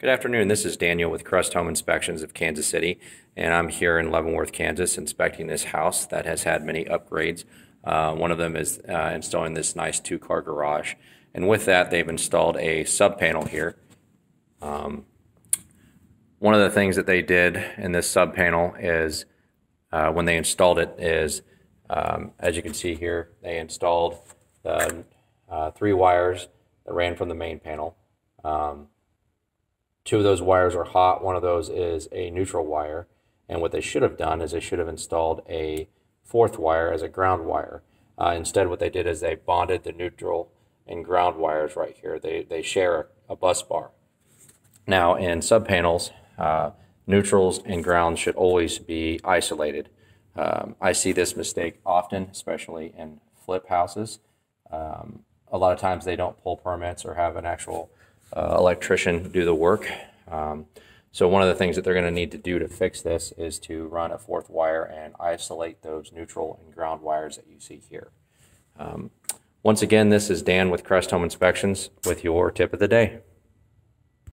Good afternoon. This is Daniel with Crest Home Inspections of Kansas City, and I'm here in Leavenworth, Kansas, inspecting this house that has had many upgrades. Uh, one of them is uh, installing this nice two-car garage, and with that, they've installed a sub panel here. Um, one of the things that they did in this sub panel is uh, when they installed it is, um, as you can see here, they installed the uh, three wires that ran from the main panel. Um, two of those wires are hot, one of those is a neutral wire. And what they should have done is they should have installed a fourth wire as a ground wire. Uh, instead, what they did is they bonded the neutral and ground wires right here. They, they share a, bus bar. Now, in subpanels, uh, neutrals and grounds should always be isolated. Um, I see this mistake often, especially in flip houses. Um, a lot of times they don't pull permits or have an actual uh, electrician do the work. Um, so one of the things that they're going to need to do to fix this is to run a fourth wire and isolate those neutral and ground wires that you see here. Um, once again, this is Dan with Crest Home Inspections with your tip of the day.